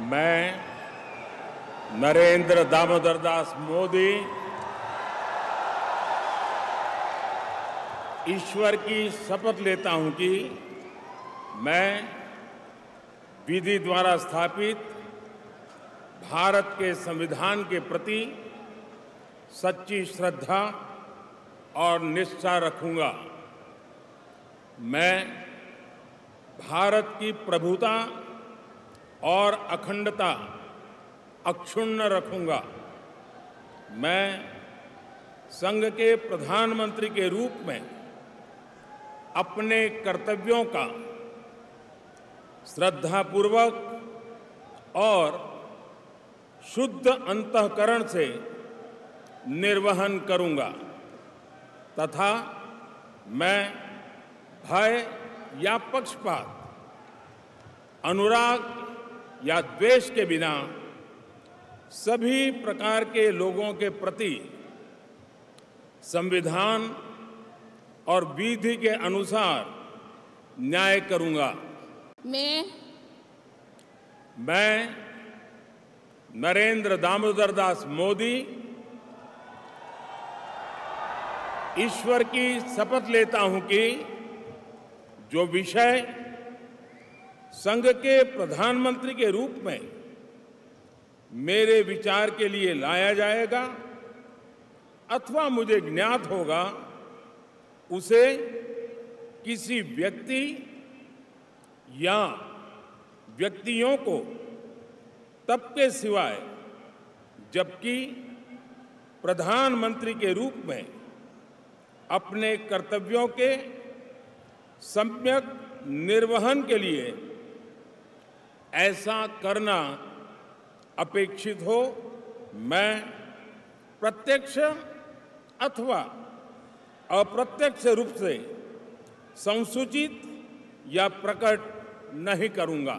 मैं नरेंद्र दामोदर दास मोदी ईश्वर की शपथ लेता हूँ कि मैं विधि द्वारा स्थापित भारत के संविधान के प्रति सच्ची श्रद्धा और निष्ठा रखूँगा। मैं भारत की प्रभुता और अखंडता अक्षुण्ण रखूँगा। मैं संघ के प्रधानमंत्री के रूप में अपने कर्तव्यों का श्रद्धापूर्वक और शुद्ध अंतकरण से निर्वहन करूँगा, तथा मैं भय या पक्षपात, अनुराग या द्वेष के बिना सभी प्रकार के लोगों के प्रति संविधान और विधि के अनुसार न्याय करूँगा। मैं मैं नरेंद्र दामोदर दास मोदी ईश्वर की शपथ लेता हूँ कि जो विषय संघ के प्रधानमंत्री के रूप में मेरे विचार के लिए लाया जाएगा अथवा मुझे ज्ञात होगा, उसे किसी व्यक्ति या व्यक्तियों को तब के सिवाय, जबकि प्रधानमंत्री के रूप में अपने कर्तव्यों के सम्यक निर्वहन के लिए ऐसा करना अपेक्षित हो, मैं प्रत्यक्ष अथवा अप्रत्यक्ष रूप से संसूचित या प्रकट नहीं करूँगा।